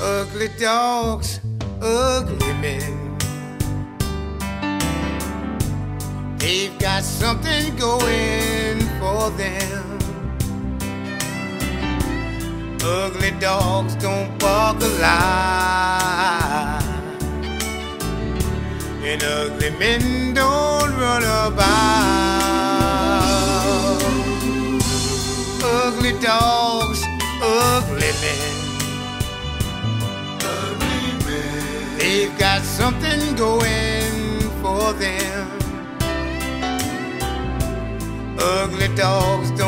Ugly dogs, ugly men. They've got something going for them. Ugly dogs don't bark a lot. And ugly men don't run about. Ugly dogs, ugly men. They've got something going for them. Ugly dogs don't.